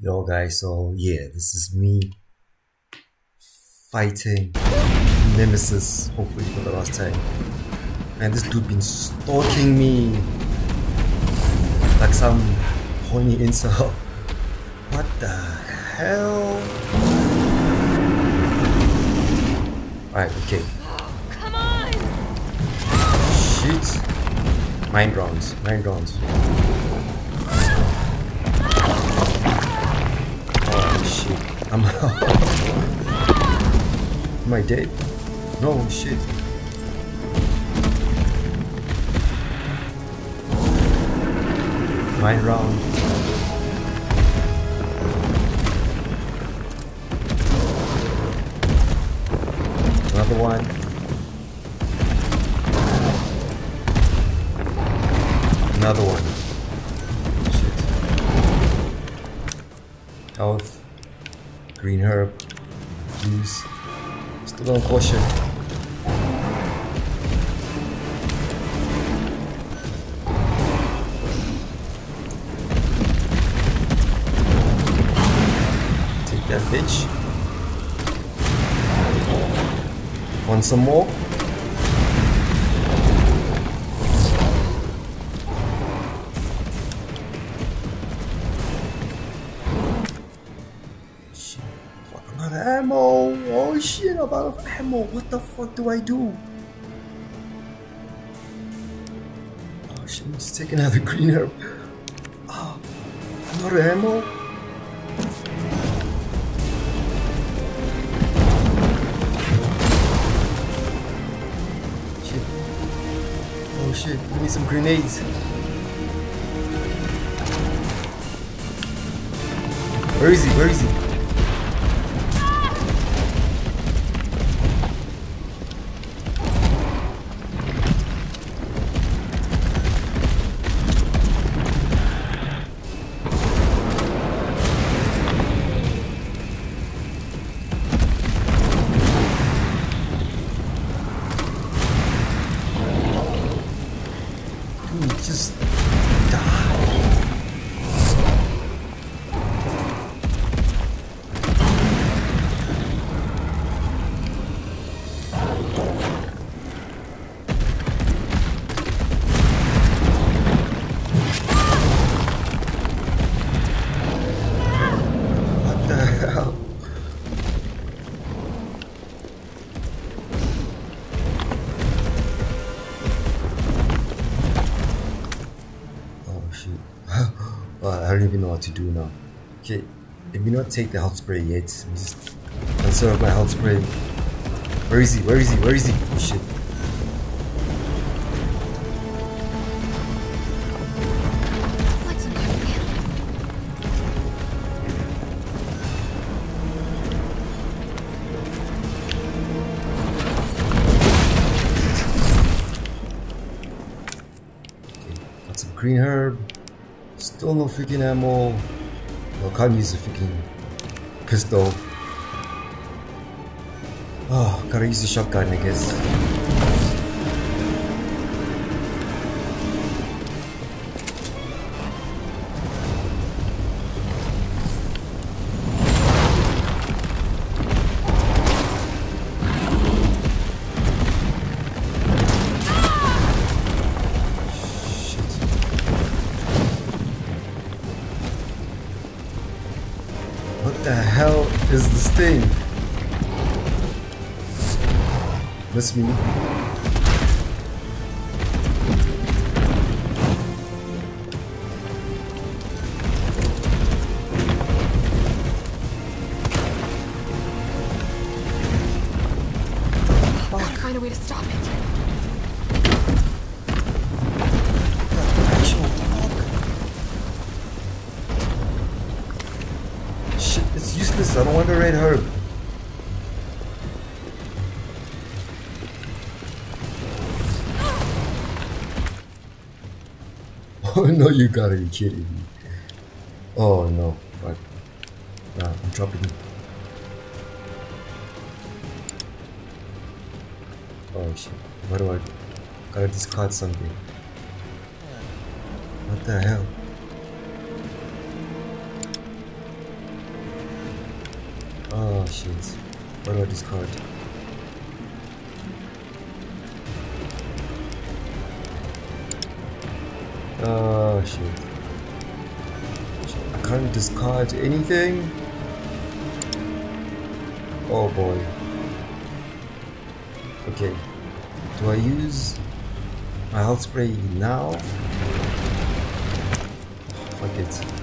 Yo guys, so yeah, this is me fighting Nemesis, hopefully for the last time. Man, this dude been stalking me like some horny incel. What the hell? Alright, okay. Come on! Shit. Nine rounds, nine rounds. Shit. I'm Am I dead? No shit. Nine round. Another one. Another one. Shit. Health. Green herb. Use. Still on caution. Take that bitch. Want some more? Ammo. What the fuck do I do? Oh shit, taking out the green herb. Oh, of ammo. Shit. Oh shit, give me some grenades. Where is he? Where is he? Even know what to do now. Okay, let me not take the health spray yet. Just conserve my health spray. Where is he? Where is he? Where is he? Oh shit. Green herb. Still no freaking ammo. Well, can't use the freaking pistol. Oh, gotta use the shotgun, I guess. Is this thing? you gotta be kidding me. Oh no. Uh, I'm dropping. Oh shit, what do I do? Gotta discard something. What the hell? Oh shit, what do I discard? Oh shit. I can't discard anything. Oh boy. Okay. Do I use my health spray now? Fuck it.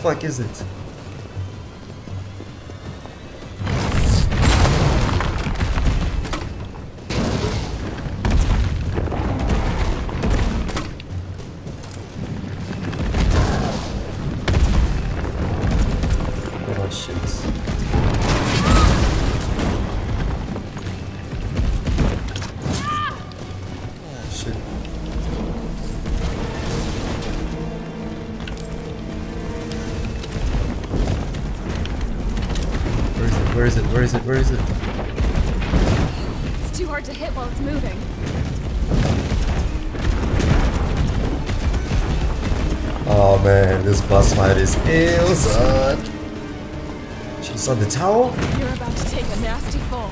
Fuck is it? Is it? Where is it? Where is it? Where is it? It's too hard to hit while it's moving. Oh man, this boss fight is ill, son. She's on the tower? You're about to take a nasty fall.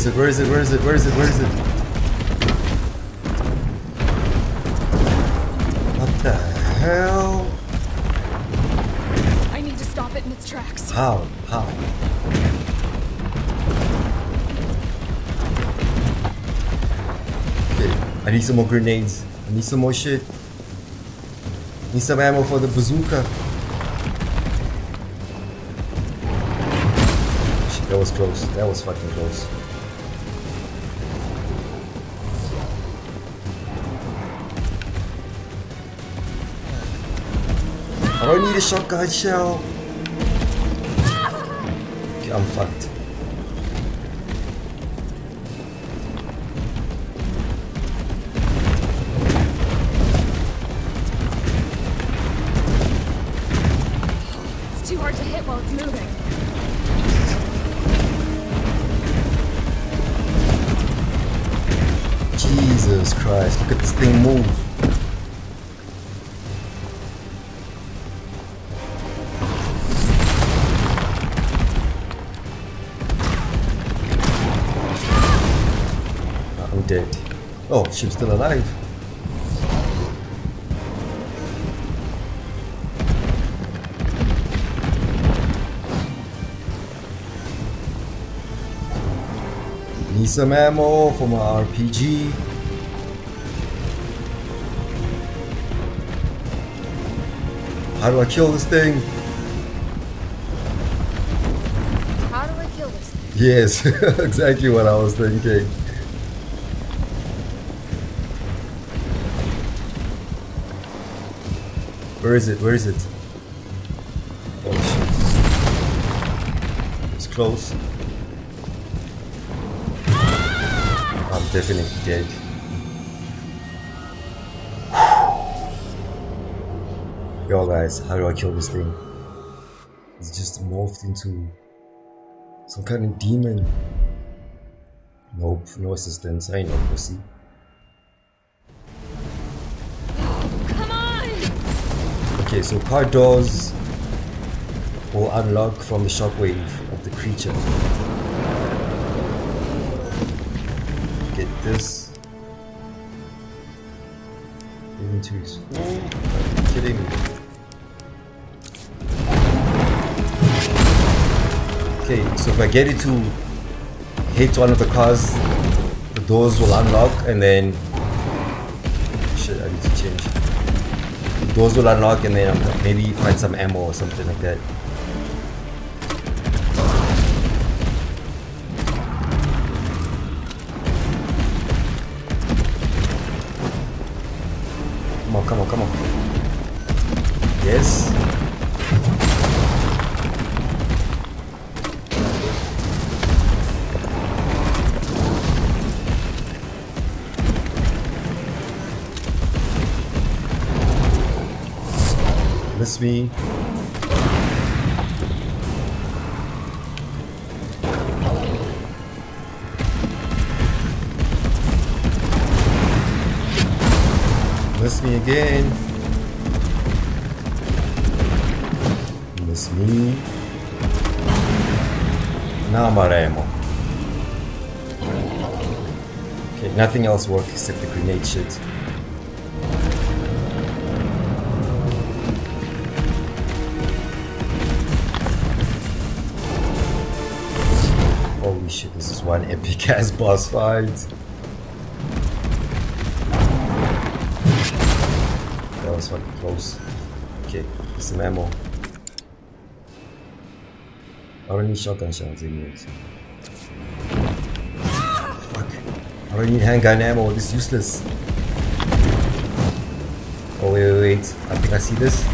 Is it? Where is it? Where is it? Where is it? Where is it? What the hell? I need to stop it in its tracks. How? How? Okay, I need some more grenades. I need some more shit. I Need some ammo for the bazooka. Shit, that was close. That was fucking close. I need a shotgun shell. Okay, I'm fucked. It's too hard to hit while it's moving. Jesus Christ, look at this thing move. Still alive. Need some ammo for my RPG. How do I kill this thing? How do I kill this thing? Yes, exactly what I was thinking. Where is it? Where is it? Oh shit. It's close. I'm definitely dead. Yo guys, how do I kill this thing? It's just morphed into some kind of demon. Nope, no assistance. I no pussy. Okay, so car doors will unlock from the shockwave of the creature. Get this. into his full. Kidding me? Okay, so if I get it to hit one of the cars, the doors will unlock and then shit I need to change. Doors will unlock and then maybe find some ammo or something like that. Come on, come on, come on. Yes. Me. Miss me again. Miss me. Now I'm ammo. Okay, nothing else works except the grenade shit. One epic ass boss fight. That was fucking close. Okay, some ammo. I don't need shotgun shells anyways. Fuck. I don't need handgun ammo, this is useless. Oh wait, wait, wait. I think I see this.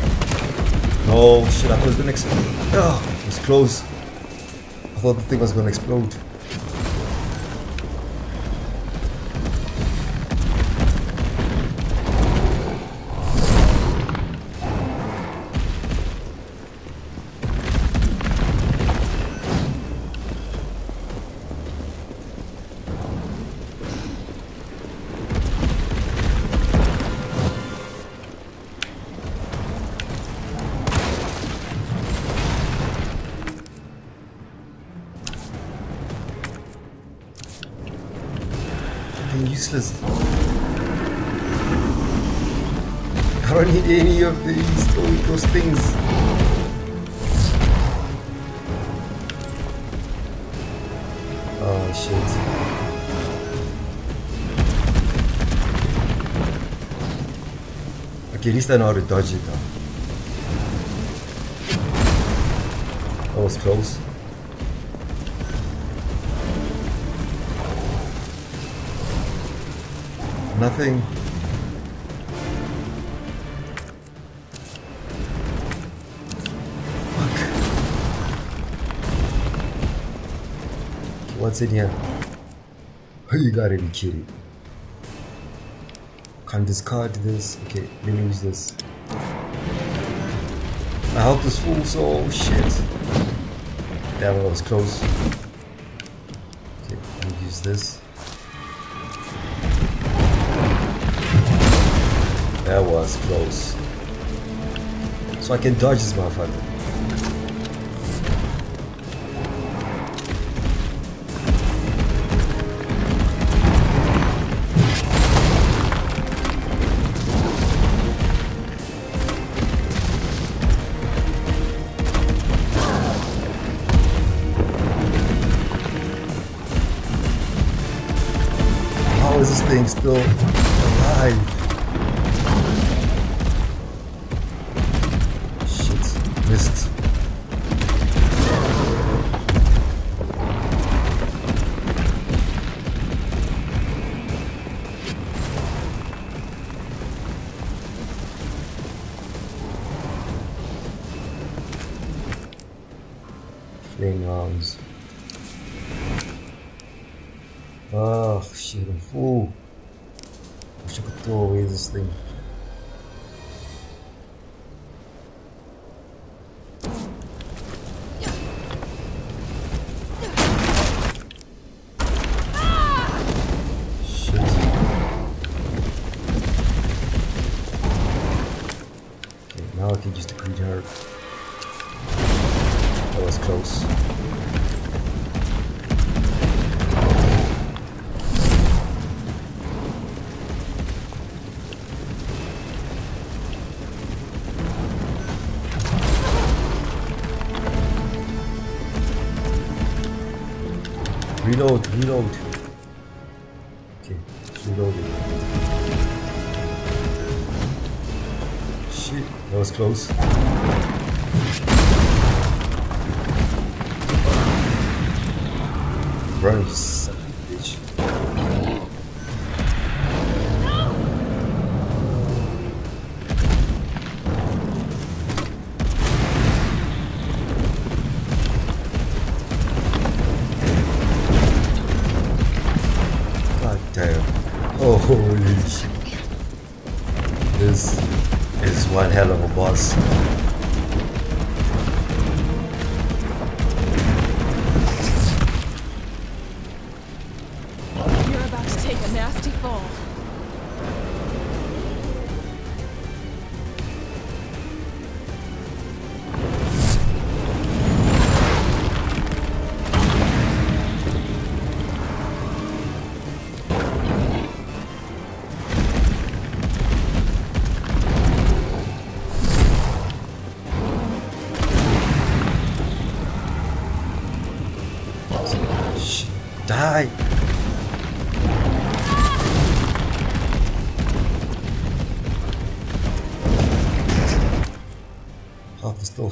No, shit, I was gonna explode. Oh, ah, it was close. I thought the thing was gonna explode. Least I know how to dodge it now. That was close. Nothing. Fuck. What's in here? You gotta be kidding. Can't discard this. Okay, let me use this. I health this so oh, shit. Damn, that was close. Okay, let me use this. That was close. So I can dodge this motherfucker. Thing still alive? Shit, missed. Flame rounds. Oh shit, I'm full. Wish I could throw away this thing. Reload, reload. Okay, it's reloading. Shit, that was close.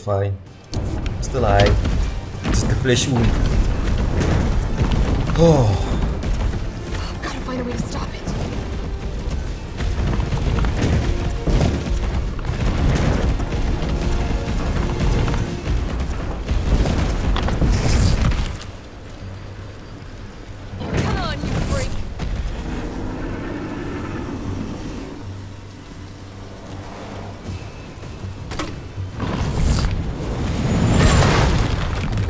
Fine. Still high. Just the flesh wound.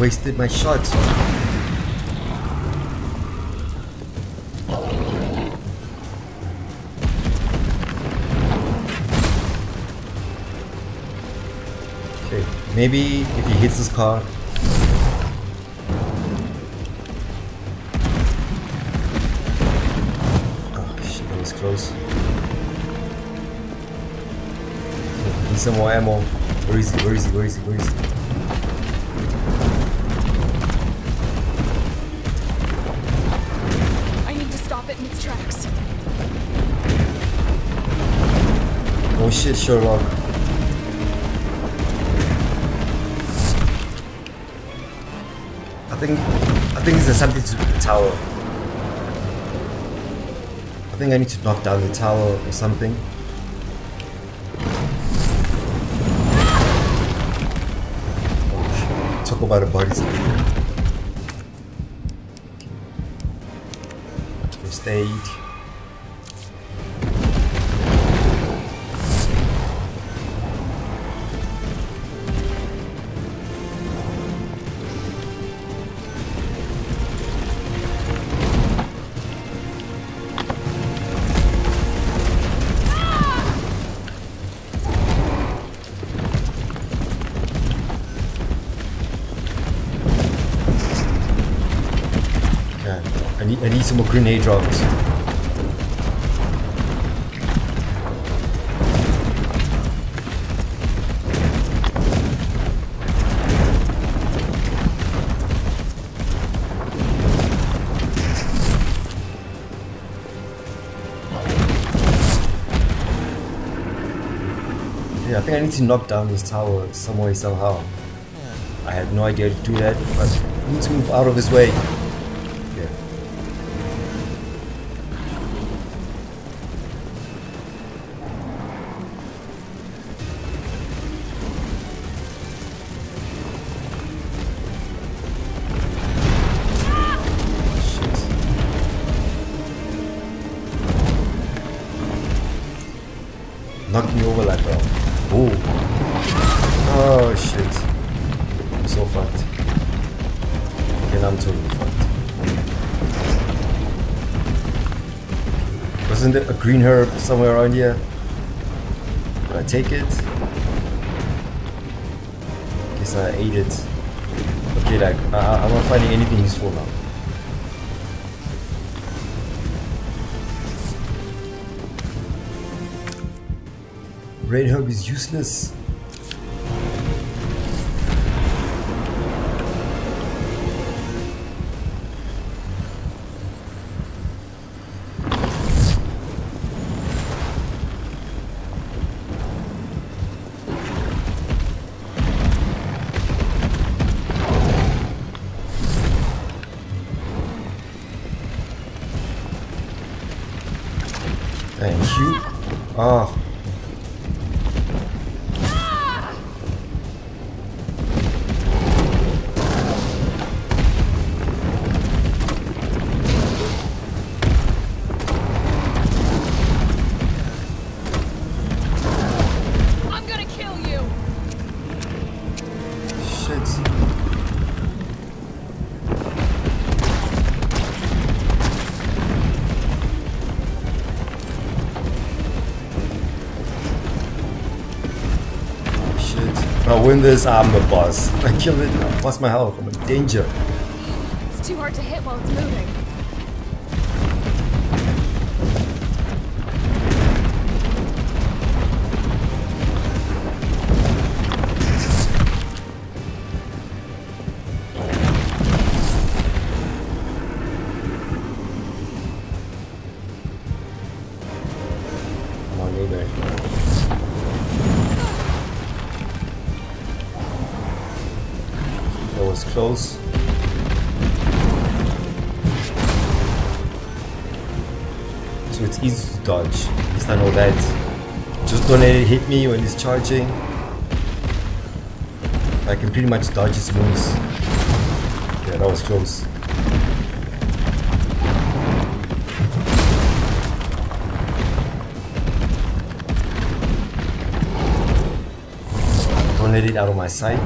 Wasted my shots. Okay, maybe if he hits this car. Oh shit, that was close. Need some more ammo. Where is he? Where is he? Where is he? Where is he? Shit, Sherlock. I think I think there's something to the tower. I think I need to knock down the tower or something. Talk about a body. First aid. Some more grenade drops. Yeah, I think I need to knock down this tower some way somehow. I had no idea to do that, but I need to move out of his way. Green herb somewhere around here? Did I take it? Guess I ate it. Okay, like, I, I'm not finding anything useful now. Red herb is useless. Win this, I'm the boss. I kill it, I lost my health. I'm in danger. It's too hard to hit while it's moving. Dodge. Least I know that. Just don't let it hit me when it's charging. I can pretty much dodge its moves. Yeah, that was close. Don't let it out of my sight.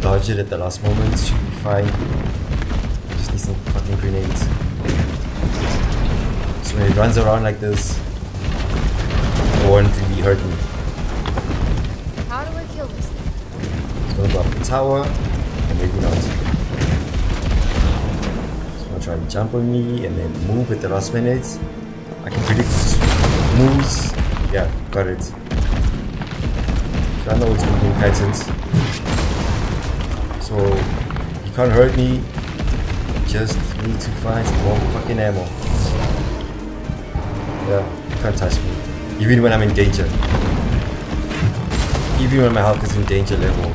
Dodge it at the last moment, should be fine. Just need some fucking grenades. When it runs around like this, it won't really hurt me. How do I kill this thing? It's gonna go up the tower, and maybe not. It's gonna try and jump on me and then move at the last minute. I can predict moves. Yeah, got it. So I know its moving patterns. So you can't hurt me. Just need to find some more fucking ammo. Yeah, you can't touch me. Even when I'm in danger. Even when my health is in danger level,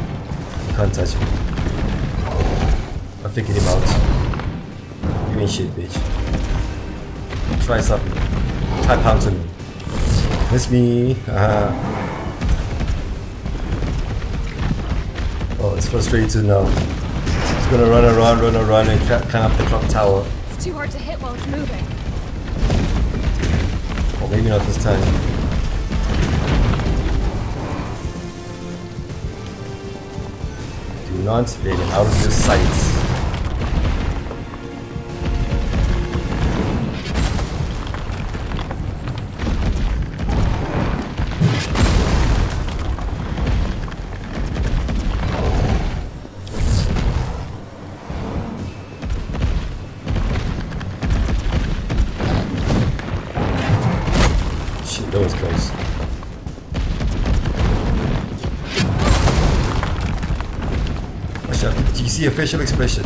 you can't touch me. I figured him out. You ain't shit, bitch. Try something. Try pouncing me. Miss me. Oh, it's frustrating now. It's gonna run around, run around, and cl- climb up the clock tower. It's too hard to hit while it's moving. Maybe not this time. Do not let him out of your sight. Facial expression?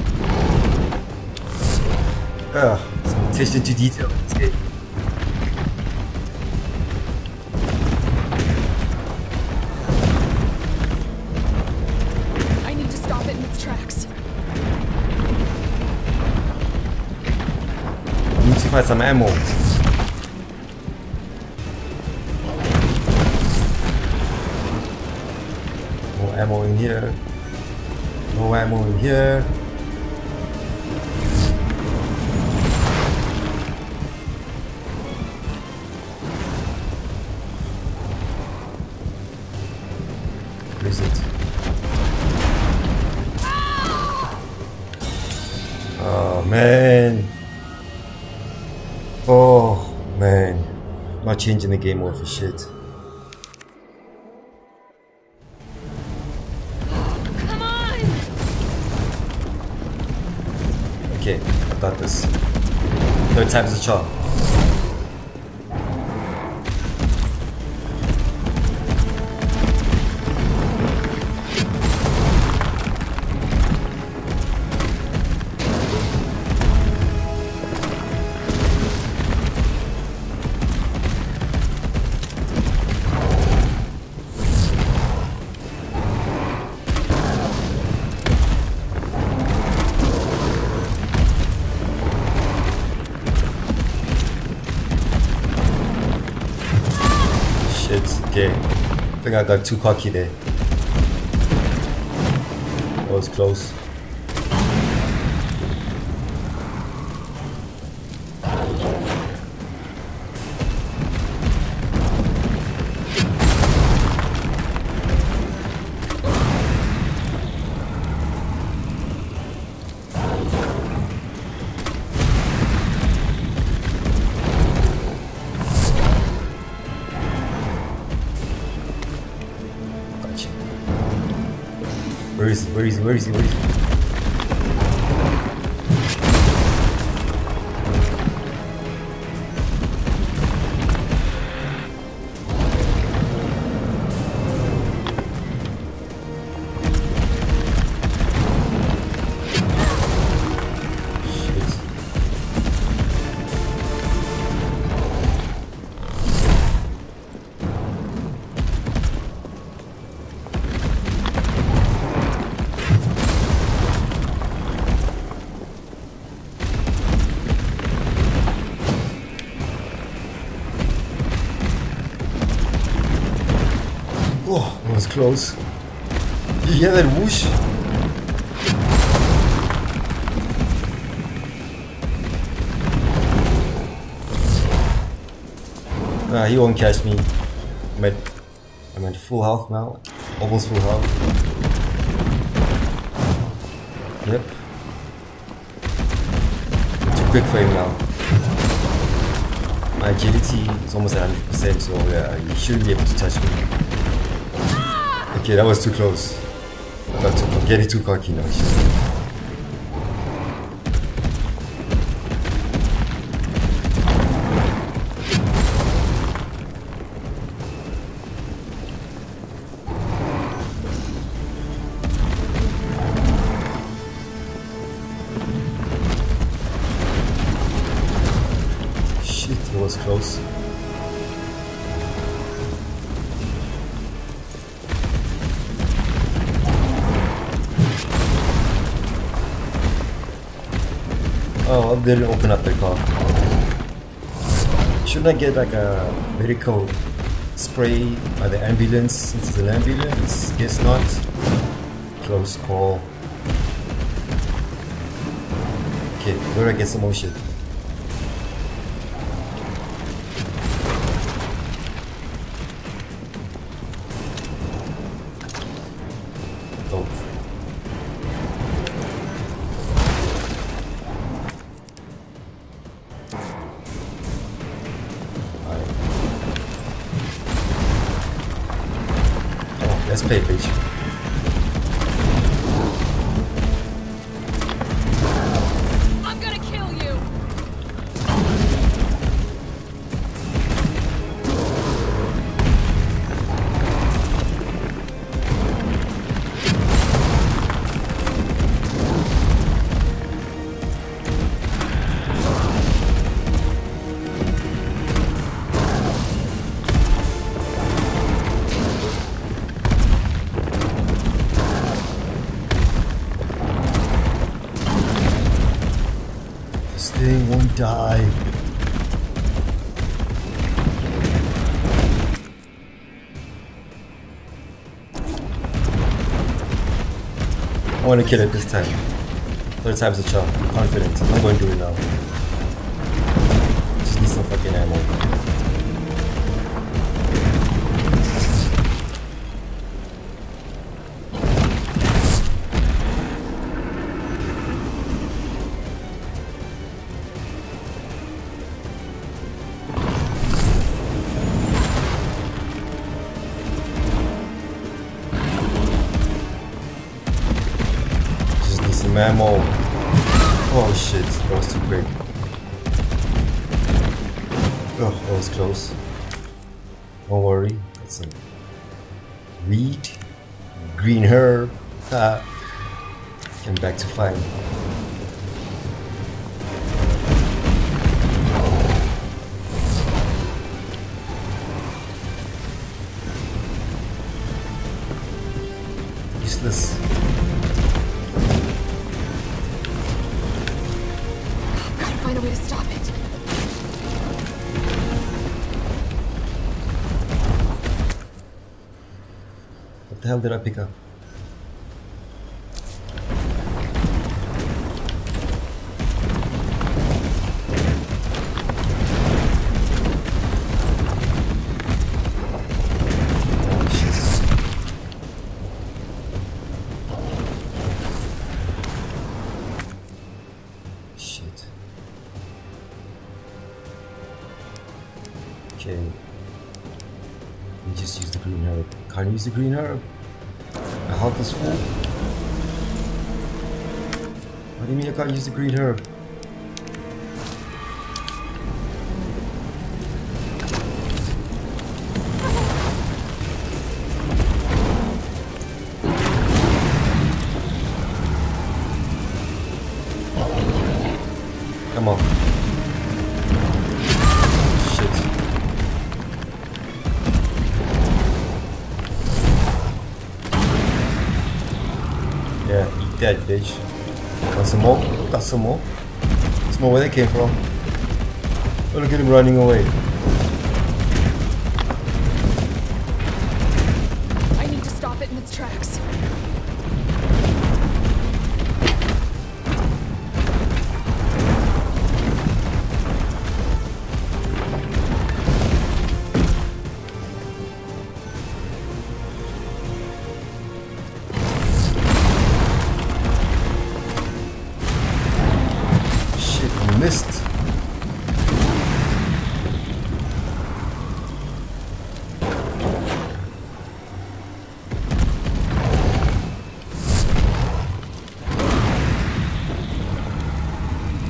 Ugh, some attention to detail in this game. I need to stop it in its tracks. Need to find some ammo. No ammo in here. Ammo in here. Is it? Oh man. Oh man. Not changing the game over shit. Okay, I got this. Third time's the charm. I got too cocky there. That was close. Where is he? Where is he? Where is he? Where is he? Close. You hear that whoosh? Nah, he won't catch me. I'm at, I'm at full health now. Almost full health. Yep. Too quick for him now. My agility is almost at 100%, so yeah, he shouldn't be able to touch me. Okay, that was too close. I got too, getting too cocky now. They didn't open up the car. Shouldn't I get like a medical spray by the ambulance since it's an ambulance? Guess not. Close call. Okay, where do I get some more shit? Oh, let's play, I want to kill it this time. Third time's a charm. I'm confident. I'm going to do it now. Ammo. Oh shit, that was too quick. Oh, that was close. Don't worry, got some weed, green herb. Ah, came back to find. Use the green herb. My health this full. What do you mean I can't use the green herb? Some more. More where they came from. Oh, look at him running away.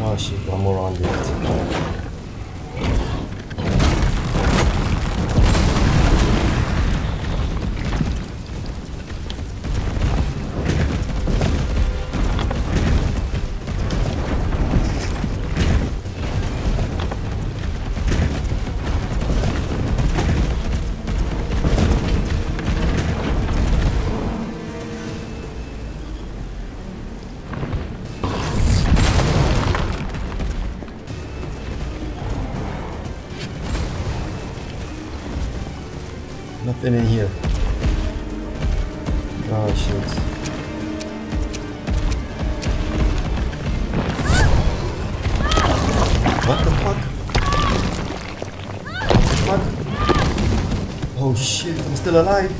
Oh shit, one more on left. Still alive.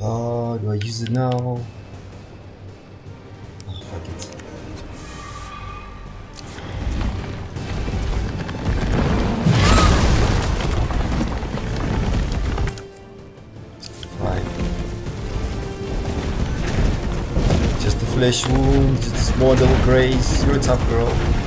Oh, do I use it now? Oh, fuck it. Fine. Just a flesh wound, just a small little graze. You're a tough girl.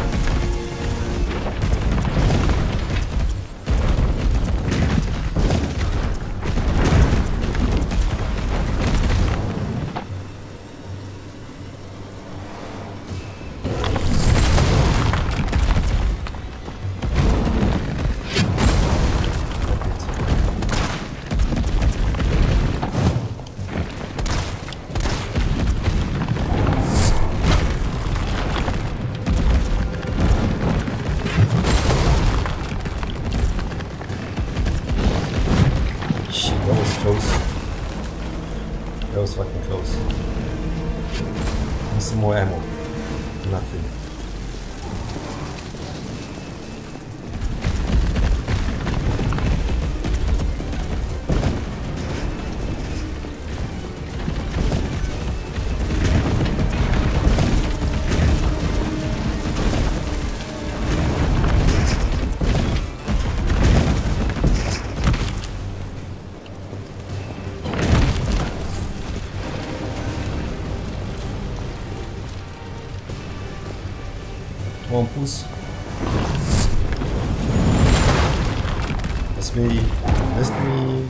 Close. That's me. That's me.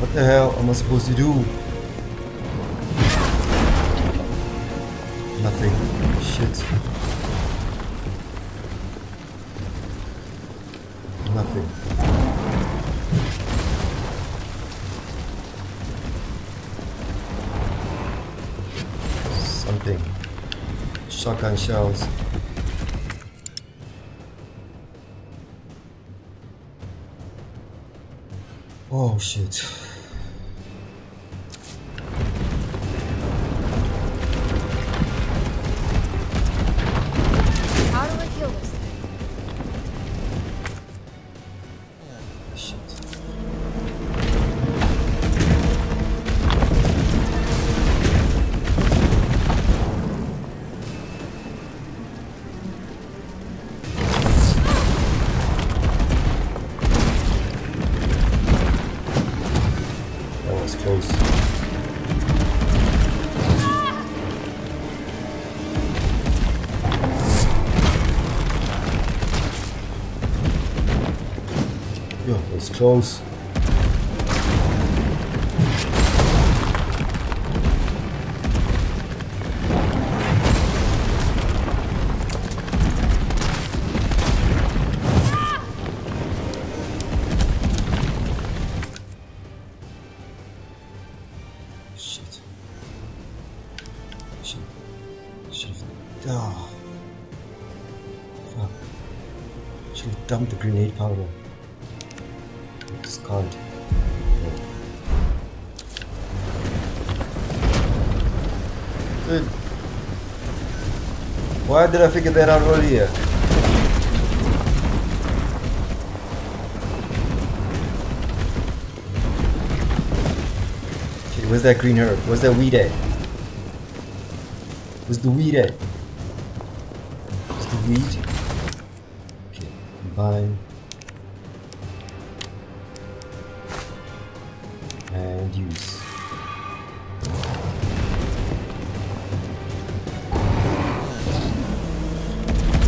What the hell am I supposed to do? Nothing. Shit. Shells. Oh shit. Was close. Yeah, it was close. Did I figure that out earlier? Okay, where's that green herb? Where's that weed at? Where's the weed at? Where's the weed? Okay, combine.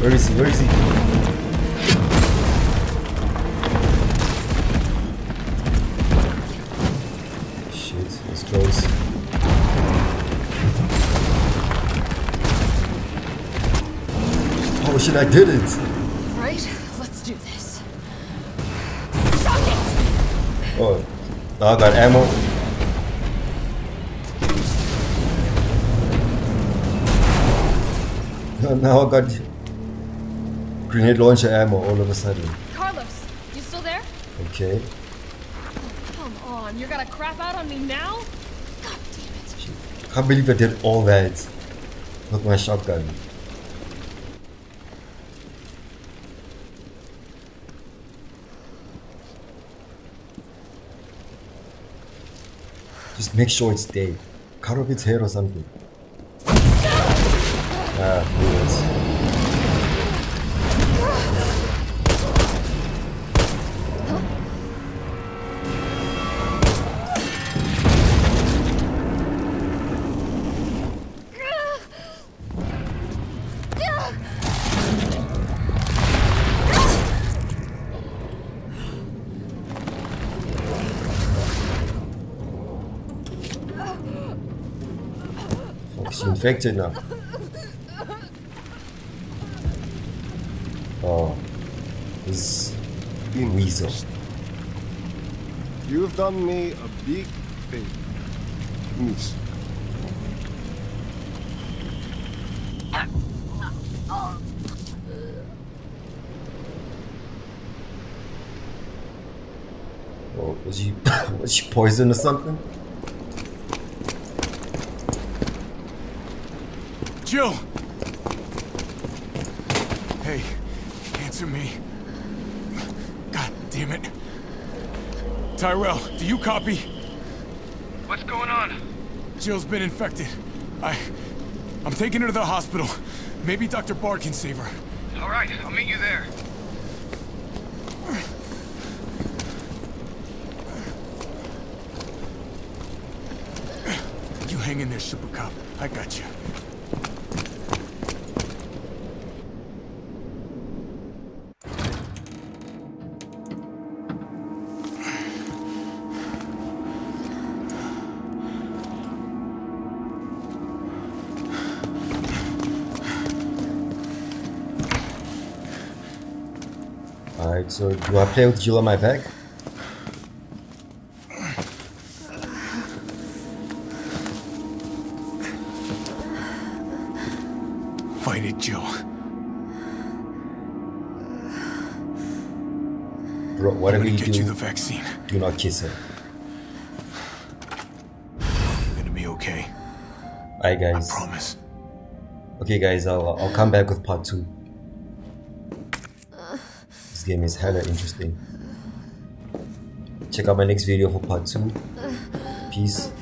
Where is he? Where is he? Shit, it's close. Oh shit, I did it! Right? Let's do this. Suck it! Oh, now I got ammo. Now I got grenade launcher ammo all of a sudden. Carlos, you still there? Okay. Come on, you're gonna crap out on me now? God damn it. Can't believe I did all that with my shotgun. Just make sure it's dead. Cut off its head or something. Ah, yes. Infected now. Oh, this weasel. You've done me a big favor. Miss. Oh, was she was she poisoned or something? Tyrell, do you copy? What's going on? Jill's been infected. I... I'm taking her to the hospital. Maybe Dr. Bard can save her. All right, I'll meet you there. You hang in there, Super Cop. I got you. So do I play with Jill on my back? Fight it, Joe. Bro, whatever you get do, you the vaccine. do not kiss her. You're gonna be okay. Alright I promise. Okay guys, I'll, I'll come back with part 2. Game is hella interesting. Check out my next video for part 2. Peace.